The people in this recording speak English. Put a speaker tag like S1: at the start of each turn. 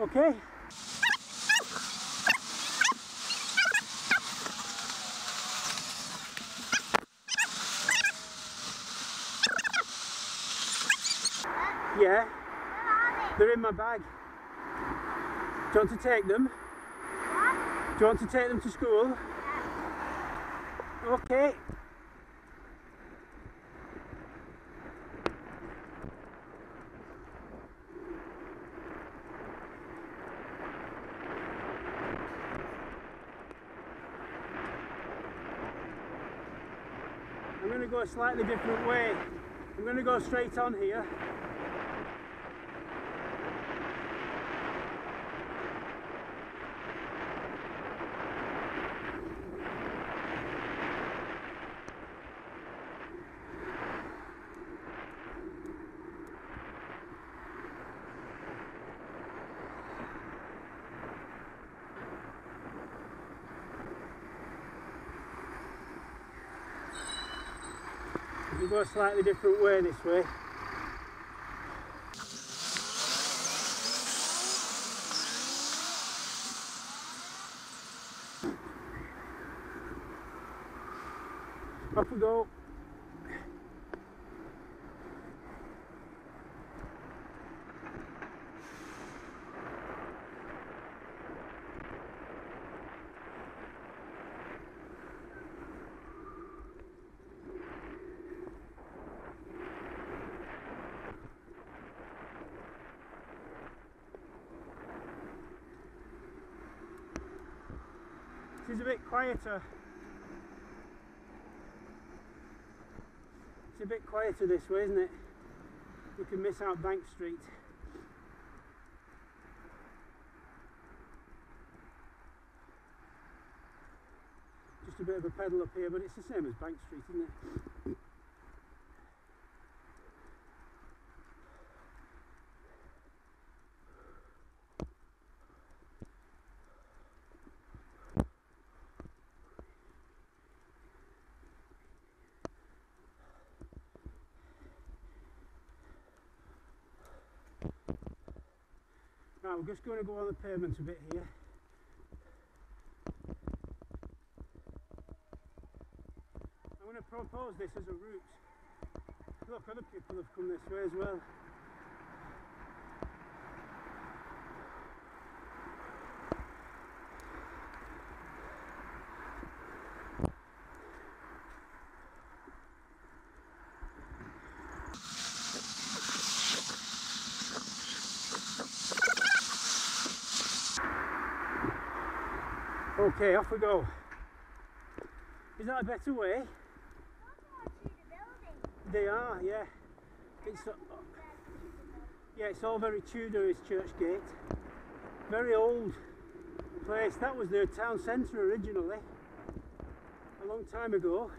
S1: Okay. Yeah, they're in my bag. Do you want to take them? Do you want to take them to school? Okay. I'm going to go a slightly different way. I'm going to go straight on here. We go a slightly different way this way. Up we go. Is a bit quieter. It's a bit quieter this way, isn't it? You can miss out Bank Street. Just a bit of a pedal up here, but it's the same as Bank Street, isn't it? Right, we're just going to go on the pavement a bit here. I'm going to propose this as a route. Look, other people have come this way as well. Okay, off we go. Is that a better way? They are, yeah. It's uh, yeah, it's all very Tudor. Is Churchgate, very old place. That was the town centre originally, a long time ago.